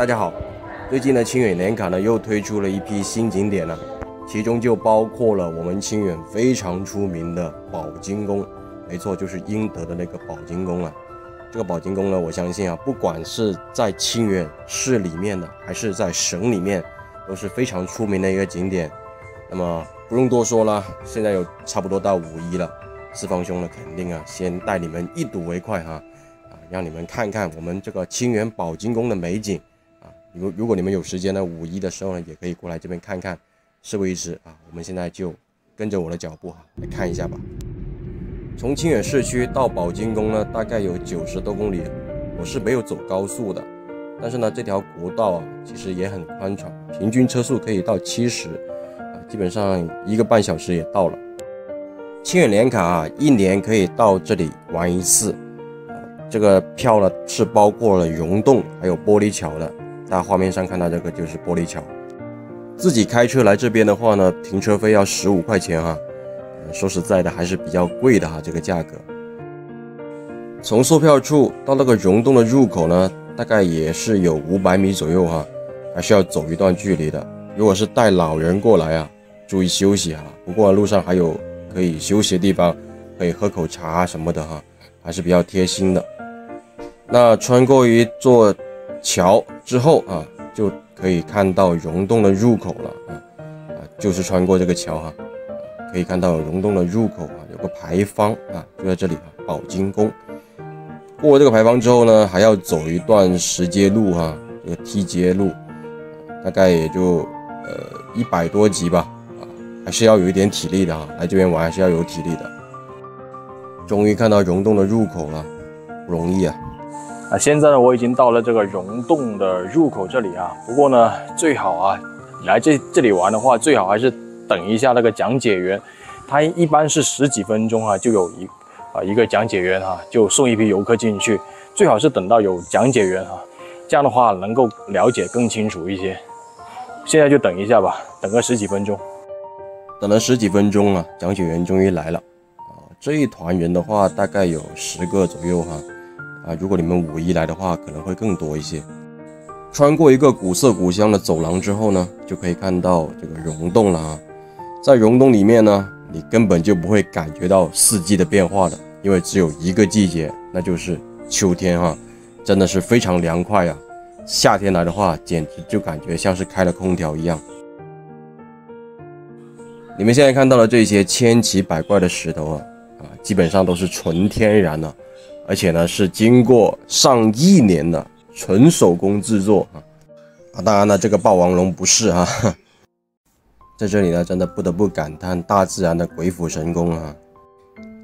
大家好，最近呢，清远年卡呢又推出了一批新景点了，其中就包括了我们清远非常出名的宝金宫，没错，就是英德的那个宝金宫啊。这个宝金宫呢，我相信啊，不管是在清远市里面的，还是在省里面，都是非常出名的一个景点。那么不用多说了，现在有差不多到五一了，四方兄呢肯定啊，先带你们一睹为快哈。啊让你们看看我们这个清远宝金宫的美景！如如果你们有时间呢，五一的时候呢，也可以过来这边看看。事不宜迟啊，我们现在就跟着我的脚步哈，来看一下吧。从清远市区到宝金宫呢，大概有九十多公里。我是没有走高速的，但是呢，这条国道啊，其实也很宽敞，平均车速可以到七十啊，基本上一个半小时也到了。清远联卡啊，一年可以到这里玩一次。这个票呢是包括了溶洞还有玻璃桥的，大家画面上看到这个就是玻璃桥。自己开车来这边的话呢，停车费要十五块钱哈，说实在的还是比较贵的哈，这个价格。从售票处到那个溶洞的入口呢，大概也是有五百米左右哈，还是要走一段距离的。如果是带老人过来啊，注意休息哈。不过路上还有可以休息的地方，可以喝口茶什么的哈，还是比较贴心的。那穿过一座桥之后啊，就可以看到溶洞的入口了啊啊，就是穿过这个桥哈，可以看到溶洞的入口啊，有个牌坊啊，就在这里啊，宝金宫。过这个牌坊之后呢，还要走一段石阶路哈，这个梯阶路，大概也就呃一百多级吧啊，还是要有一点体力的啊，来这边玩还是要有体力的。终于看到溶洞的入口了，不容易啊。啊，现在呢，我已经到了这个溶洞的入口这里啊。不过呢，最好啊，来这这里玩的话，最好还是等一下那个讲解员，他一般是十几分钟啊，就有一啊一个讲解员哈，就送一批游客进去。最好是等到有讲解员哈，这样的话能够了解更清楚一些。现在就等一下吧，等个十几分钟。等了十几分钟啊，讲解员终于来了啊。这一团人的话，大概有十个左右哈。啊如果你们五一来的话，可能会更多一些。穿过一个古色古香的走廊之后呢，就可以看到这个溶洞了啊。在溶洞里面呢，你根本就不会感觉到四季的变化的，因为只有一个季节，那就是秋天哈，真的是非常凉快啊。夏天来的话，简直就感觉像是开了空调一样。你们现在看到的这些千奇百怪的石头，啊，基本上都是纯天然的。而且呢，是经过上亿年的纯手工制作啊啊！当然了，这个霸王龙不是啊。在这里呢，真的不得不感叹大自然的鬼斧神工啊！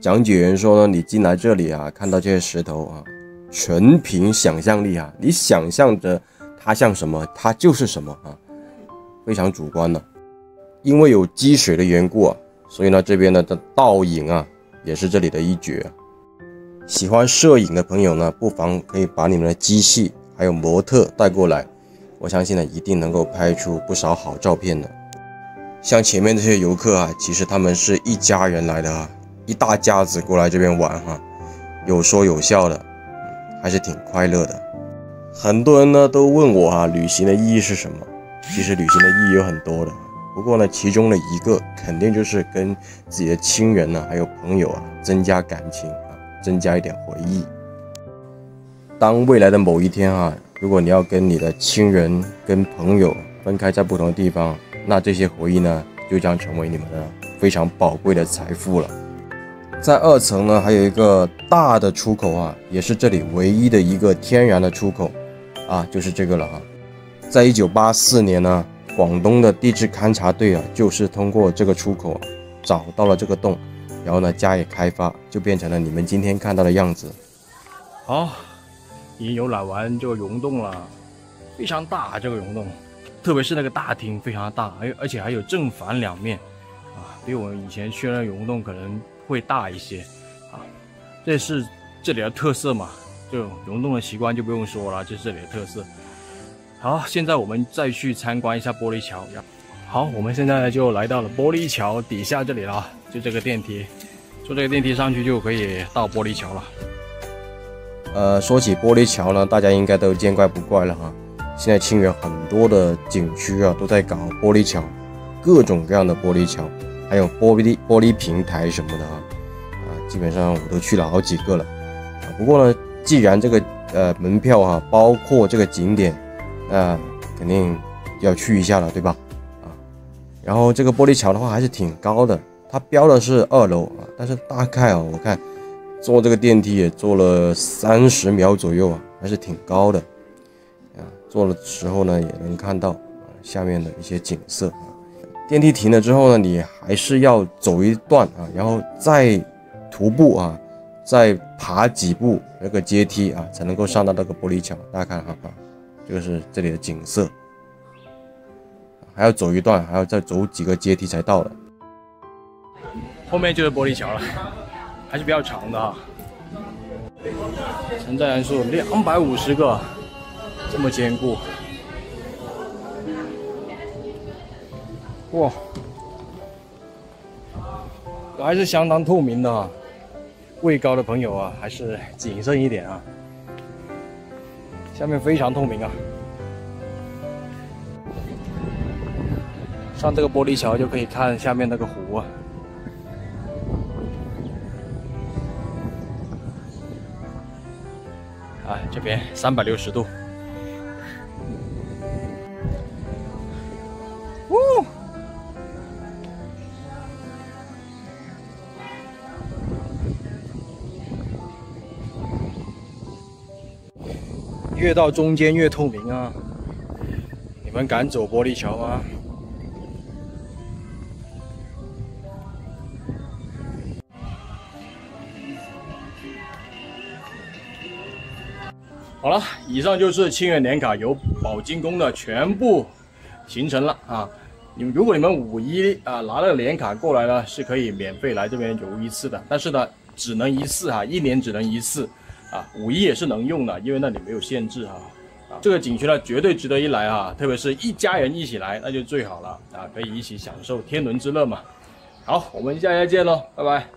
讲解员说呢，你进来这里啊，看到这些石头啊，全凭想象力啊，你想象着它像什么，它就是什么啊，非常主观的。因为有积水的缘故啊，所以呢，这边呢的倒影啊，也是这里的一绝。喜欢摄影的朋友呢，不妨可以把你们的机器还有模特带过来，我相信呢，一定能够拍出不少好照片的。像前面这些游客啊，其实他们是一家人来的啊，一大家子过来这边玩哈，有说有笑的，还是挺快乐的。很多人呢都问我啊，旅行的意义是什么？其实旅行的意义有很多的，不过呢，其中的一个肯定就是跟自己的亲人呢，还有朋友啊，增加感情啊。增加一点回忆。当未来的某一天啊，如果你要跟你的亲人、跟朋友分开在不同的地方，那这些回忆呢，就将成为你们的非常宝贵的财富了。在二层呢，还有一个大的出口啊，也是这里唯一的一个天然的出口啊，就是这个了哈。在一九八四年呢，广东的地质勘察队啊，就是通过这个出口找到了这个洞。然后呢，加以开发，就变成了你们今天看到的样子。好，已经游览完这个溶洞了，非常大这个溶洞，特别是那个大厅非常大，还有而且还有正反两面，啊，比我们以前去那溶洞可能会大一些，啊，这是这里的特色嘛，就溶洞的习惯就不用说了，这是这里的特色。好，现在我们再去参观一下玻璃桥。好，我们现在就来到了玻璃桥底下这里了，就这个电梯，坐这个电梯上去就可以到玻璃桥了。呃，说起玻璃桥呢，大家应该都见怪不怪了哈。现在清远很多的景区啊都在搞玻璃桥，各种各样的玻璃桥，还有玻璃玻璃平台什么的啊，啊，基本上我都去了好几个了。不过呢，既然这个呃门票哈包括这个景点，那肯定要去一下了，对吧？啊，然后这个玻璃桥的话还是挺高的，它标的是二楼啊，但是大概啊我看。坐这个电梯也坐了三十秒左右啊，还是挺高的啊。坐的时候呢，也能看到下面的一些景色啊。电梯停了之后呢，你还是要走一段啊，然后再徒步啊，再爬几步那个阶梯啊，才能够上到那个玻璃桥。大家看哈，这个是这里的景色，还要走一段，还要再走几个阶梯才到的。后面就是玻璃桥了。还是比较长的哈，承载人数两百五十个，这么坚固，哇，还是相当透明的，位高的朋友啊，还是谨慎一点啊，下面非常透明啊，上这个玻璃桥就可以看下面那个湖啊。啊，这边三百六十度，越到中间越透明啊！你们敢走玻璃桥吗？好了，以上就是清远年卡游宝金宫的全部行程了啊！你如果你们五一啊拿了年卡过来呢，是可以免费来这边游一次的，但是呢，只能一次哈，一年只能一次啊。五一也是能用的，因为那里没有限制哈。啊，这个景区呢，绝对值得一来啊，特别是一家人一起来，那就最好了啊，可以一起享受天伦之乐嘛。好，我们下期再见喽，拜拜。